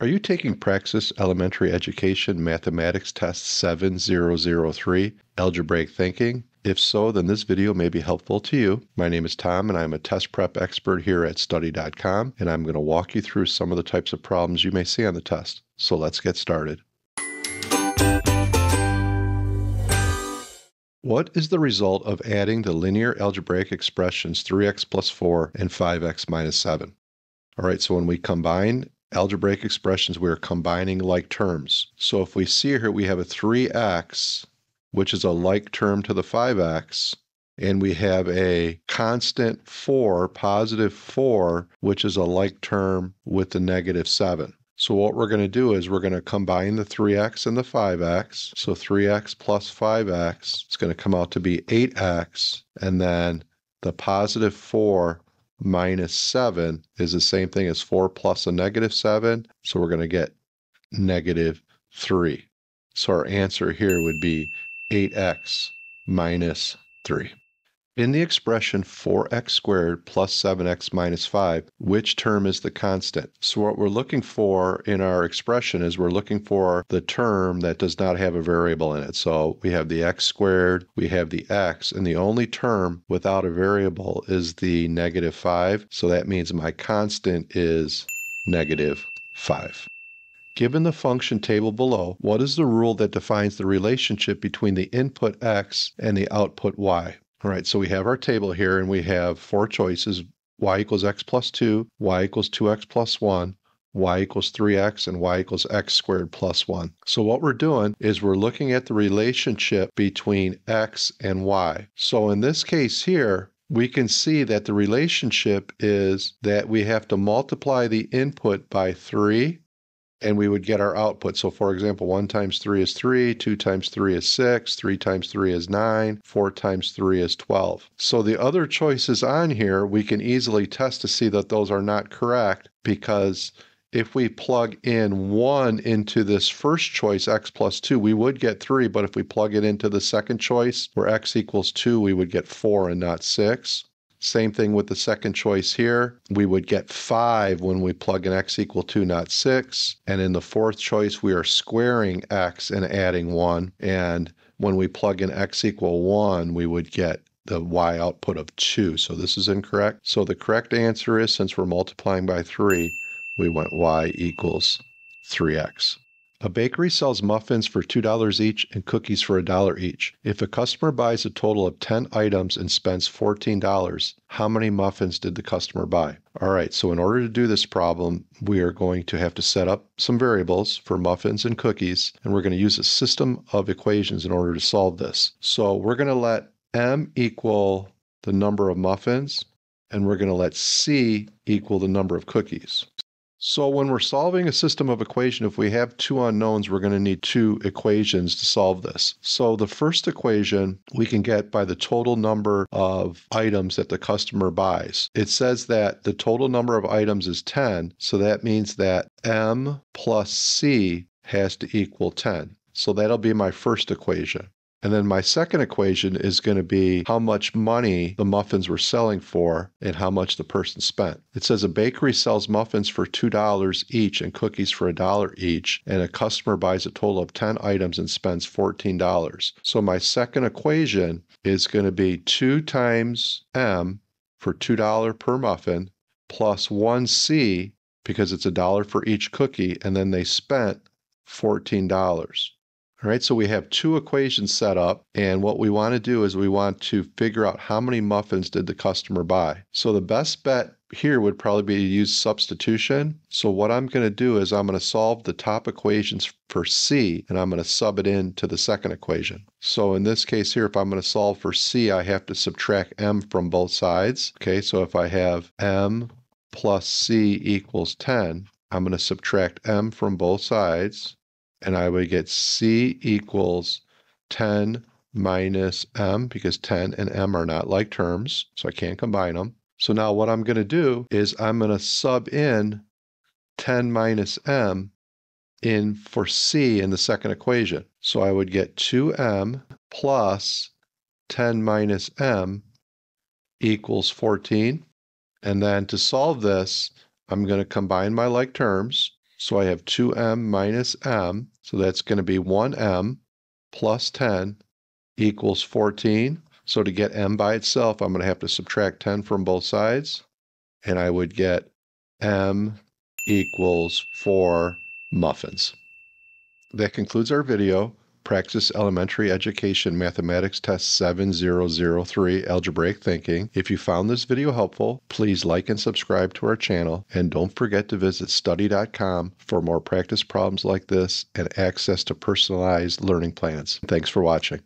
Are you taking Praxis Elementary Education Mathematics Test 7003, Algebraic Thinking? If so, then this video may be helpful to you. My name is Tom, and I'm a test prep expert here at study.com, and I'm going to walk you through some of the types of problems you may see on the test. So let's get started. What is the result of adding the linear algebraic expressions 3x plus 4 and 5x minus 7? All right, so when we combine algebraic expressions, we are combining like terms. So if we see here, we have a 3x, which is a like term to the 5x, and we have a constant 4, positive 4, which is a like term with the negative 7. So what we're going to do is we're going to combine the 3x and the 5x. So 3x plus 5x, it's going to come out to be 8x, and then the positive 4 minus 7 is the same thing as 4 plus a negative 7. So we're going to get negative 3. So our answer here would be 8x minus 3. In the expression 4x squared plus 7x minus 5, which term is the constant? So what we're looking for in our expression is we're looking for the term that does not have a variable in it. So we have the x squared, we have the x, and the only term without a variable is the negative 5. So that means my constant is negative 5. Given the function table below, what is the rule that defines the relationship between the input x and the output y? All right, so we have our table here and we have four choices, y equals x plus 2, y equals 2x plus 1, y equals 3x, and y equals x squared plus 1. So what we're doing is we're looking at the relationship between x and y. So in this case here, we can see that the relationship is that we have to multiply the input by 3 and we would get our output. So for example, 1 times 3 is 3, 2 times 3 is 6, 3 times 3 is 9, 4 times 3 is 12. So the other choices on here, we can easily test to see that those are not correct because if we plug in 1 into this first choice, x plus 2, we would get 3, but if we plug it into the second choice, where x equals 2, we would get 4 and not 6. Same thing with the second choice here. We would get 5 when we plug in x equal 2, not 6. And in the fourth choice, we are squaring x and adding 1. And when we plug in x equal 1, we would get the y output of 2. So this is incorrect. So the correct answer is, since we're multiplying by 3, we went y equals 3x. A bakery sells muffins for $2 each and cookies for a dollar each. If a customer buys a total of 10 items and spends $14, how many muffins did the customer buy? All right, so in order to do this problem, we are going to have to set up some variables for muffins and cookies, and we're going to use a system of equations in order to solve this. So we're going to let m equal the number of muffins, and we're going to let c equal the number of cookies. So when we're solving a system of equation, if we have two unknowns, we're going to need two equations to solve this. So the first equation we can get by the total number of items that the customer buys. It says that the total number of items is 10, so that means that m plus c has to equal 10. So that'll be my first equation. And then my second equation is going to be how much money the muffins were selling for and how much the person spent. It says a bakery sells muffins for $2 each and cookies for a dollar each, and a customer buys a total of 10 items and spends $14. So my second equation is going to be 2 times M for $2 per muffin plus 1C because it's a dollar for each cookie, and then they spent $14. All right, so we have two equations set up, and what we want to do is we want to figure out how many muffins did the customer buy. So the best bet here would probably be to use substitution. So what I'm going to do is I'm going to solve the top equations for C, and I'm going to sub it in to the second equation. So in this case here, if I'm going to solve for C, I have to subtract M from both sides. Okay, so if I have M plus C equals 10, I'm going to subtract M from both sides and I would get C equals 10 minus M because 10 and M are not like terms, so I can't combine them. So now what I'm going to do is I'm going to sub in 10 minus M in for C in the second equation. So I would get 2M plus 10 minus M equals 14. And then to solve this, I'm going to combine my like terms. So I have 2m minus m, so that's going to be 1m plus 10 equals 14. So to get m by itself, I'm going to have to subtract 10 from both sides, and I would get m equals 4 muffins. That concludes our video. Praxis Elementary Education Mathematics Test 7003 Algebraic Thinking. If you found this video helpful, please like and subscribe to our channel, and don't forget to visit study.com for more practice problems like this and access to personalized learning plans. Thanks for watching.